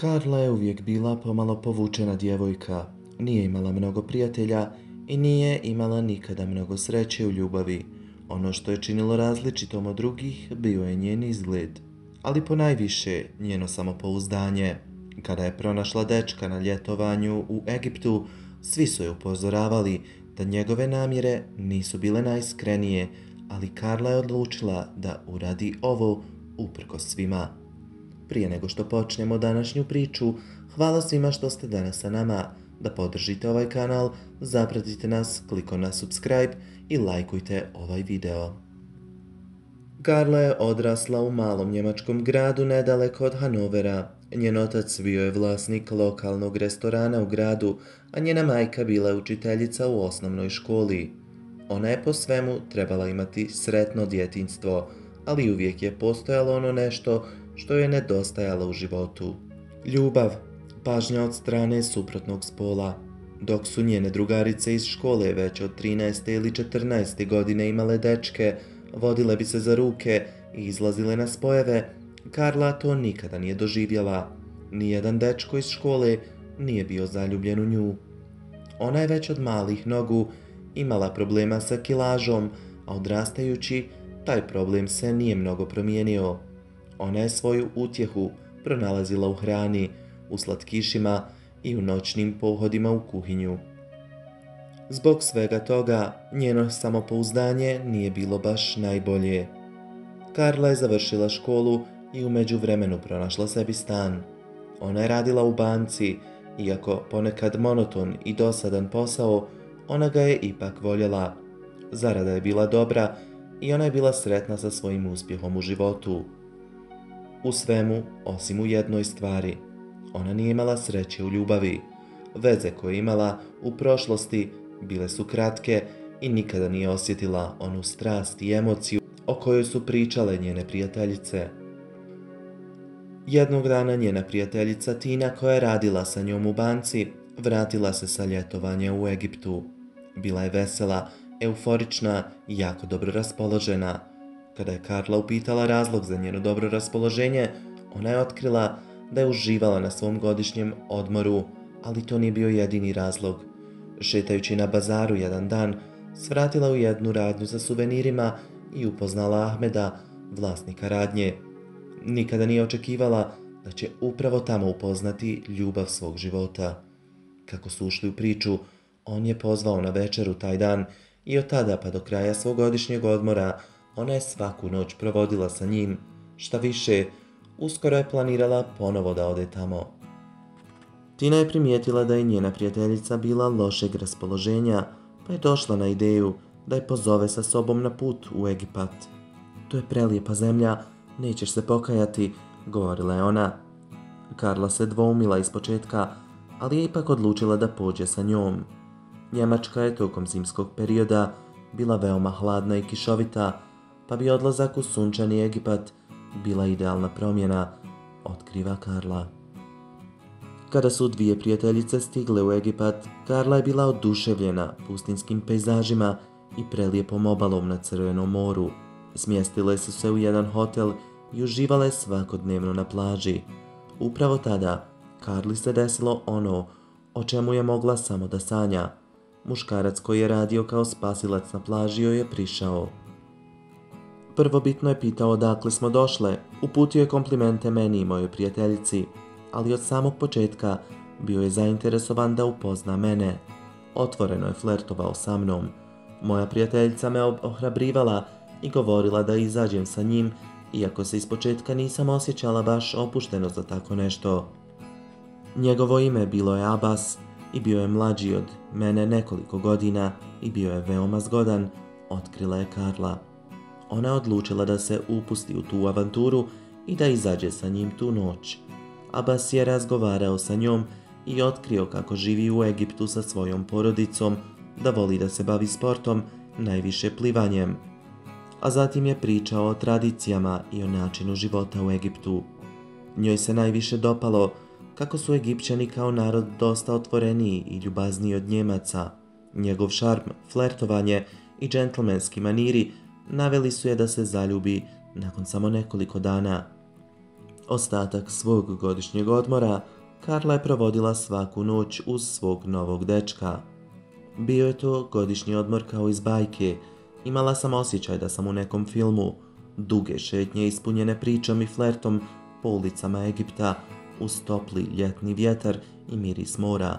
Karla je uvijek bila pomalo povučena djevojka. Nije imala mnogo prijatelja i nije imala nikada mnogo sreće u ljubavi. Ono što je činilo različitom od drugih bio je njen izgled, ali po najviše njeno samopouzdanje. Kada je pronašla dečka na ljetovanju u Egiptu, svi su je upozoravali da njegove namjere nisu bile najiskrenije, ali Karla je odlučila da uradi ovo uprko svima. Prije nego što počnemo današnju priču, hvala svima što ste danas sa nama. Da podržite ovaj kanal, zapratite nas klikom na subscribe i lajkujte ovaj video. Karla je odrasla u malom njemačkom gradu nedaleko od Hanovera. Njen otac bio je vlasnik lokalnog restorana u gradu, a njena majka bila je učiteljica u osnovnoj školi. Ona je po svemu trebala imati sretno djetinstvo, ali uvijek je postojalo ono nešto što je nedostajalo u životu. Ljubav, pažnja od strane suprotnog spola. Dok su njene drugarice iz škole već od 13. ili 14. godine imale dečke, vodile bi se za ruke i izlazile na spojeve, Karla to nikada nije doživjela. Nijedan dečko iz škole nije bio zaljubljen u nju. Ona je već od malih nogu imala problema sa kilažom, a odrastajući taj problem se nije mnogo promijenio. Ona je svoju utjehu pronalazila u hrani, u slatkišima i u noćnim pohodima u kuhinju. Zbog svega toga, njeno samopouzdanje nije bilo baš najbolje. Karla je završila školu i u međuvremenu pronašla sebi stan. Ona je radila u banci, iako ponekad monoton i dosadan posao, ona ga je ipak voljela. Zarada je bila dobra i ona je bila sretna sa svojim uspjehom u životu. U svemu, osim u jednoj stvari. Ona nije imala sreće u ljubavi. Veze koje je imala u prošlosti bile su kratke i nikada nije osjetila onu strast i emociju o kojoj su pričale njene prijateljice. Jednog dana njena prijateljica Tina koja je radila sa njom u banci vratila se sa ljetovanja u Egiptu. Bila je vesela, euforična i jako dobro raspoložena. Kada je Karla upitala razlog za njeno dobro raspoloženje, ona je otkrila da je uživala na svom godišnjem odmoru, ali to nije bio jedini razlog. Šetajući na bazaru jedan dan, svratila u jednu radnju za suvenirima i upoznala Ahmeda, vlasnika radnje. Nikada nije očekivala da će upravo tamo upoznati ljubav svog života. Kako su ušli u priču, on je pozvao na večeru taj dan i od tada pa do kraja svog godišnjeg odmora ona je svaku noć provodila sa njim, šta više, uskoro je planirala ponovo da ode tamo. Tina je primijetila da je njena prijateljica bila lošeg raspoloženja, pa je došla na ideju da je pozove sa sobom na put u Egipat. To je prelijepa zemlja, nećeš se pokajati, govorila je ona. Karla se dvoumila iz početka, ali je ipak odlučila da pođe sa njom. Njemačka je tokom zimskog perioda bila veoma hladna i kišovita, pa bi odlazak u sunčani Egipat bila idealna promjena, otkriva Karla. Kada su dvije prijateljice stigle u Egipat, Karla je bila oduševljena pustinskim pejzažima i prelijepom obalom na Crvenom moru. Smjestile su se u jedan hotel i uživale svakodnevno na plaži. Upravo tada Karli se desilo ono o čemu je mogla samo da sanja. Muškarac koji je radio kao spasilac na plaži joj je prišao. Prvobitno je pitao odakle smo došle, uputio je komplimente meni i mojoj prijateljici, ali od samog početka bio je zainteresovan da upozna mene. Otvoreno je flertovao sa mnom. Moja prijateljica me ohrabrivala i govorila da izađem sa njim, iako se ispočetka nisam osjećala baš opušteno za tako nešto. Njegovo ime bilo je Abbas i bio je mlađi od mene nekoliko godina i bio je veoma zgodan, otkrila je Karla. Ona je odlučila da se upusti u tu avanturu i da izađe sa njim tu noć. Abbas je razgovarao sa njom i otkrio kako živi u Egiptu sa svojom porodicom, da voli da se bavi sportom, najviše plivanjem. A zatim je pričao o tradicijama i o načinu života u Egiptu. Njoj se najviše dopalo kako su Egipćani kao narod dosta otvoreniji i ljubazniji od Njemaca. Njegov šarm, flertovanje i džentlmenski maniri naveli su je da se zaljubi nakon samo nekoliko dana. Ostatak svog godišnjeg odmora Karla je provodila svaku noć uz svog novog dečka. Bio je to godišnji odmor kao iz bajke. Imala sam osjećaj da sam u nekom filmu. Duge šetnje ispunjene pričom i flertom po ulicama Egipta uz topli ljetni vjetar i miris mora.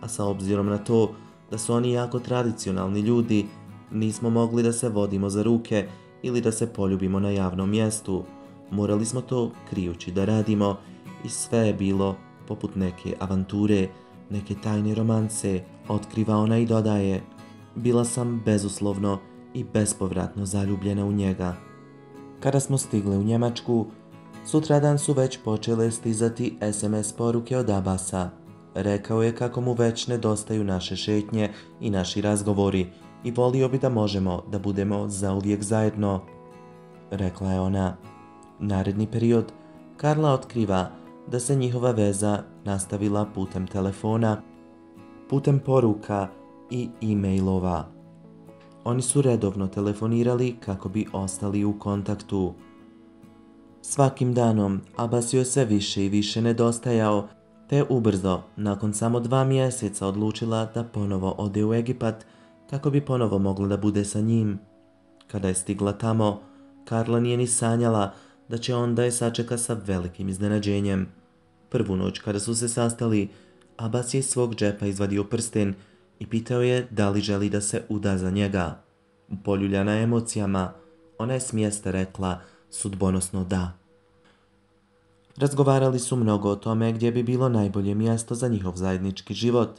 A sa obzirom na to da su oni jako tradicionalni ljudi, nismo mogli da se vodimo za ruke ili da se poljubimo na javnom mjestu. Morali smo to krijući da radimo i sve je bilo poput neke avanture, neke tajne romance, otkriva ona i dodaje. Bila sam bezuslovno i bespovratno zaljubljena u njega. Kada smo stigli u Njemačku, sutradan su već počele stizati SMS poruke od Abasa. Rekao je kako mu već nedostaju naše šetnje i naši razgovori i volio bi da možemo da budemo zauvijek zajedno. Rekla je ona. Naredni period Karla otkriva da se njihova veza nastavila putem telefona, putem poruka i e-mailova. Oni su redovno telefonirali kako bi ostali u kontaktu. Svakim danom Abbas joj sve više i više nedostajao, te ubrzo, nakon samo dva mjeseca odlučila da ponovo ode u Egipat kako bi ponovo mogla da bude sa njim. Kada je stigla tamo, Karla nije ni sanjala da će onda je sačeka sa velikim iznenađenjem. Prvu noć kada su se sastali, Abbas je svog džepa izvadio prsten i pitao je da li želi da se uda za njega. Poljuljana emocijama, ona je s mjesta rekla sudbonosno da. Razgovarali su mnogo o tome gdje bi bilo najbolje mjesto za njihov zajednički život,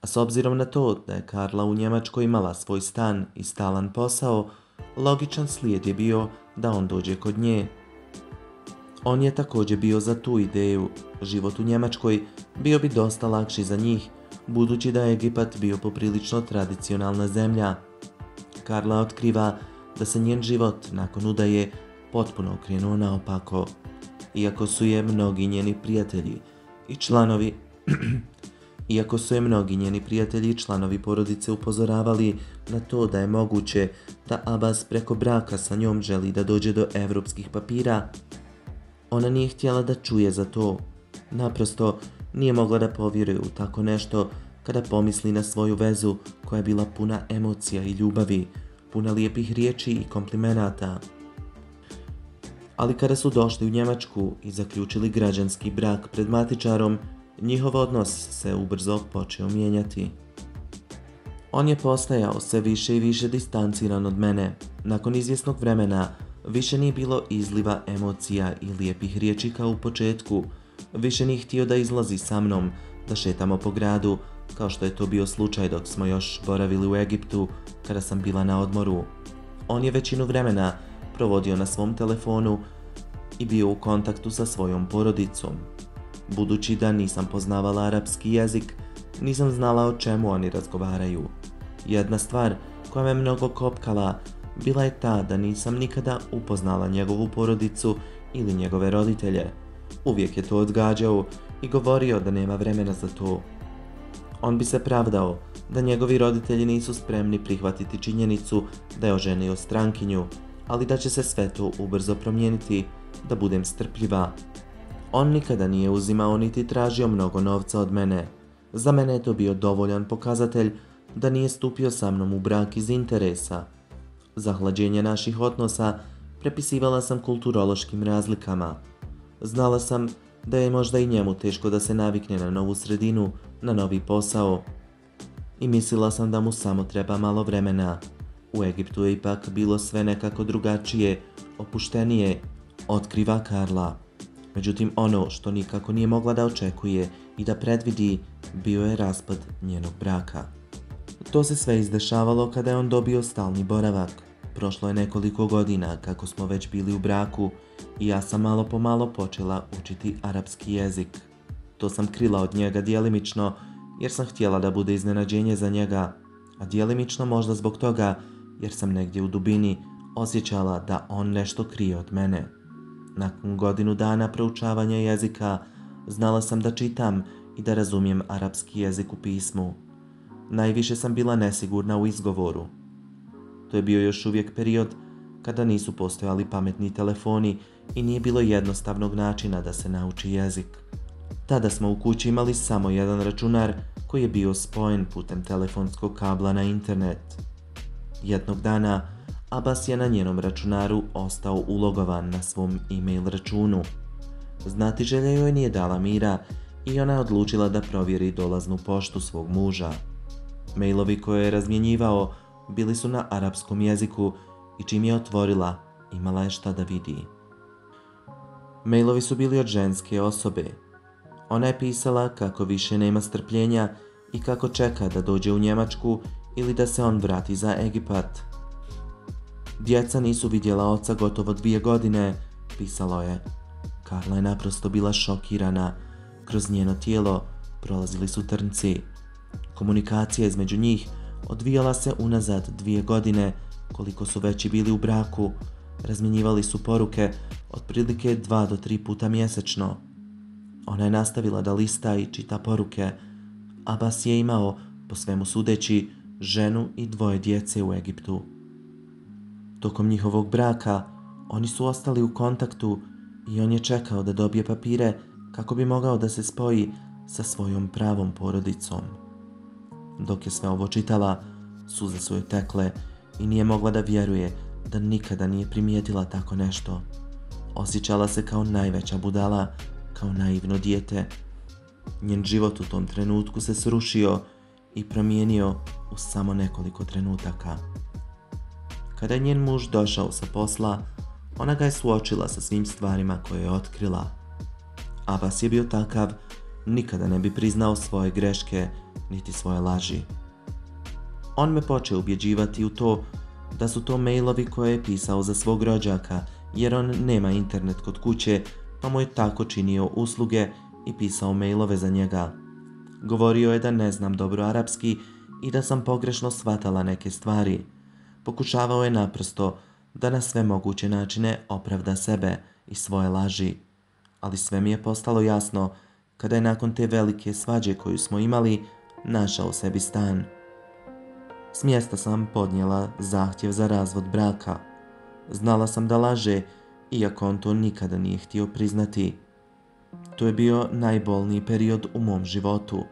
a s obzirom na to da je Karla u Njemačkoj imala svoj stan i stalan posao, logičan slijed je bio da on dođe kod nje. On je također bio za tu ideju. Život u Njemačkoj bio bi dosta lakši za njih, budući da je Egipat bio poprilično tradicionalna zemlja. Karla otkriva da se njen život nakon udaje potpuno okrenuo naopako. Iako su je mnogi njeni prijatelji i članovi Iako su je mnogi njeni prijatelji i članovi porodice upozoravali na to da je moguće da Abbas preko braka sa njom želi da dođe do evropskih papira, ona nije htjela da čuje za to. Naprosto nije mogla da povjeruje u tako nešto kada pomisli na svoju vezu koja je bila puna emocija i ljubavi, puna lijepih riječi i komplimenata. Ali kada su došli u Njemačku i zaključili građanski brak pred matičarom, njihov odnos se ubrzo počeo mijenjati. On je postajao sve više i više distanciran od mene. Nakon izvjesnog vremena više nije bilo izliva emocija i lijepih riječi kao u početku. Više nije htio da izlazi sa mnom, da šetamo po gradu, kao što je to bio slučaj dok smo još boravili u Egiptu kada sam bila na odmoru. On je većinu vremena provodio na svom telefonu i bio u kontaktu sa svojom porodicom. Budući da nisam poznavala arapski jezik, nisam znala o čemu oni razgovaraju. Jedna stvar koja me mnogo kopkala bila je ta da nisam nikada upoznala njegovu porodicu ili njegove roditelje. Uvijek je to odgađao i govorio da nema vremena za to. On bi se pravdao da njegovi roditelji nisu spremni prihvatiti činjenicu da je oženio strankinju, ali da će se sve to ubrzo promijeniti, da budem strpljiva. On nikada nije uzimao niti tražio mnogo novca od mene. Za mene je to bio dovoljan pokazatelj da nije stupio sa mnom u brak iz interesa. Zahlađenje naših odnosa prepisivala sam kulturološkim razlikama. Znala sam da je možda i njemu teško da se navikne na novu sredinu, na novi posao. I mislila sam da mu samo treba malo vremena. U Egiptu je ipak bilo sve nekako drugačije, opuštenije, otkriva Karla. Međutim, ono što nikako nije mogla da očekuje i da predvidi bio je raspad njenog braka. To se sve izdešavalo kada je on dobio stalni boravak. Prošlo je nekoliko godina kako smo već bili u braku i ja sam malo po malo počela učiti arapski jezik. To sam krila od njega dijelimično jer sam htjela da bude iznenađenje za njega, a dijelimično možda zbog toga jer sam negdje u dubini osjećala da on nešto krije od mene. Nakon godinu dana proučavanja jezika, znala sam da čitam i da razumijem arapski jezik u pismu. Najviše sam bila nesigurna u izgovoru. To je bio još uvijek period kada nisu postojali pametni telefoni i nije bilo jednostavnog načina da se nauči jezik. Tada smo u kući imali samo jedan računar koji je bio spojen putem telefonskog kabla na internet. Jednog dana Abbas je na njenom računaru ostao ulogovan na svom e-mail računu. Znati želja joj nije dala mira i ona je odlučila da provjeri dolaznu poštu svog muža. Mailovi koje je razmjenjivao bili su na arapskom jeziku i čim je otvorila, imala je šta da vidi. Mailovi su bili od ženske osobe. Ona je pisala kako više nema strpljenja i kako čeka da dođe u Njemačku ili da se on vrati za Egipat. Djeca nisu vidjela oca gotovo dvije godine, pisalo je. Karla je naprosto bila šokirana. Kroz njeno tijelo prolazili su trnci. Komunikacija između njih odvijala se unazad dvije godine, koliko su veći bili u braku. Razmjenjivali su poruke otprilike dva do tri puta mjesečno. Ona je nastavila da lista i čita poruke. Abbas je imao, po svemu sudeći, ženu i dvoje djece u Egiptu. Tokom njihovog braka oni su ostali u kontaktu i on je čekao da dobije papire kako bi mogao da se spoji sa svojom pravom porodicom. Dok je sve ovo čitala, suze su joj tekle i nije mogla da vjeruje da nikada nije primijetila tako nešto. Osjećala se kao najveća budala, kao naivno dijete. Njen život u tom trenutku se srušio i promijenio u samo nekoliko trenutaka. Kada je njen muž došao sa posla, ona ga je suočila sa svim stvarima koje je otkrila. Abbas je bio takav, nikada ne bi priznao svoje greške niti svoje laži. On me počeo ubjeđivati u to da su to mailovi koje je pisao za svog rođaka, jer on nema internet kod kuće, pa mu je tako činio usluge i pisao mailove za njega. Govorio je da ne znam dobro arapski i da sam pogrešno shvatala neke stvari. Pokušavao je naprosto da na sve moguće načine opravda sebe i svoje laži. Ali sve mi je postalo jasno kada je nakon te velike svađe koju smo imali našao sebi stan. S mjesta sam podnijela zahtjev za razvod braka. Znala sam da laže, iako on to nikada nije htio priznati. To je bio najbolniji period u mom životu.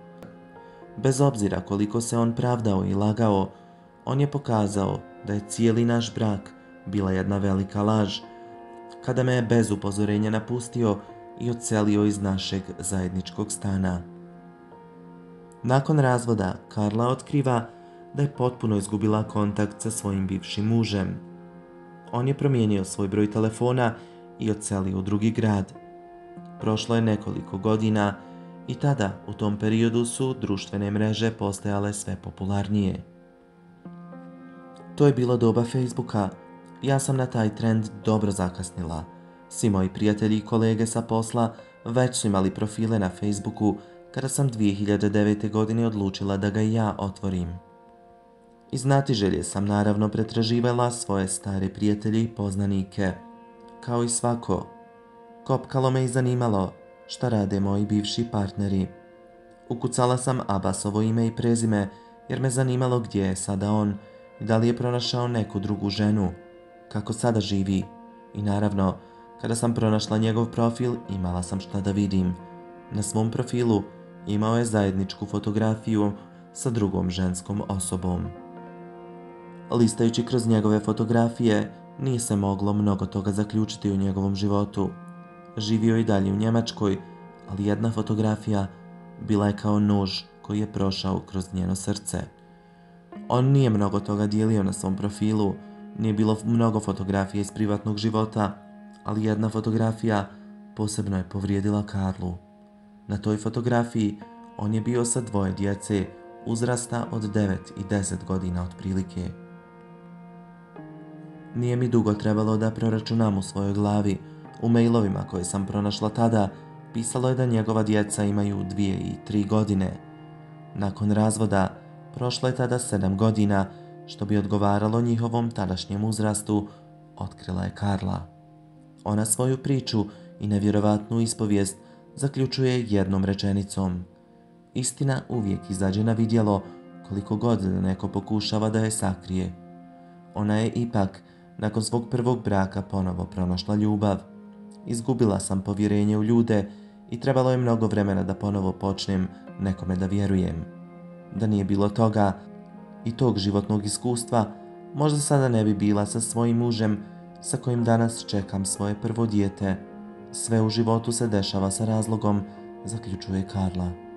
Bez obzira koliko se on pravdao i lagao, on je pokazao da je cijeli naš brak bila jedna velika laž, kada me je bez upozorenja napustio i odselio iz našeg zajedničkog stana. Nakon razvoda, Karla otkriva da je potpuno izgubila kontakt sa svojim bivšim mužem. On je promijenio svoj broj telefona i odselio u drugi grad. Prošlo je nekoliko godina i tada, u tom periodu su društvene mreže postajale sve popularnije. To je bilo doba Facebooka. Ja sam na taj trend dobro zakasnila. Svi moji prijatelji i kolege sa posla već su imali profile na Facebooku kada sam 2009. godine odlučila da ga i ja otvorim. Iz želje sam naravno pretraživala svoje stare prijatelje i poznanike. Kao i svako, kopkalo me i zanimalo šta rade moji bivši partneri. Ukucala sam Abasovo ime i prezime jer me zanimalo gdje je sada on i da li je pronašao neku drugu ženu, kako sada živi. I naravno, kada sam pronašla njegov profil, imala sam šta da vidim. Na svom profilu imao je zajedničku fotografiju sa drugom ženskom osobom. Listajući kroz njegove fotografije, nije se moglo mnogo toga zaključiti u njegovom životu. Živio i dalje u Njemačkoj, ali jedna fotografija bila je kao nož koji je prošao kroz njeno srce. On nije mnogo toga dijelio na svom profilu, nije bilo mnogo fotografija iz privatnog života, ali jedna fotografija posebno je povrijedila Karlu. Na toj fotografiji on je bio sa dvoje djece uzrasta od 9 i 10 godina otprilike. Nije mi dugo trebalo da proračunam u svojoj glavi. U mailovima koje sam pronašla tada pisalo je da njegova djeca imaju dvije i tri godine. Nakon razvoda prošlo je tada sedam godina, što bi odgovaralo njihovom tadašnjem uzrastu, otkrila je Karla. Ona svoju priču i nevjerovatnu ispovijest zaključuje jednom rečenicom. Istina uvijek izađe na vidjelo koliko god neko pokušava da je sakrije. Ona je ipak nakon svog prvog braka ponovo pronašla ljubav. Izgubila sam povjerenje u ljude i trebalo je mnogo vremena da ponovo počnem nekome da vjerujem. Da nije bilo toga i tog životnog iskustva, možda sada ne bi bila sa svojim mužem sa kojim danas čekam svoje prvo dijete. Sve u životu se dešava sa razlogom, zaključuje Karla.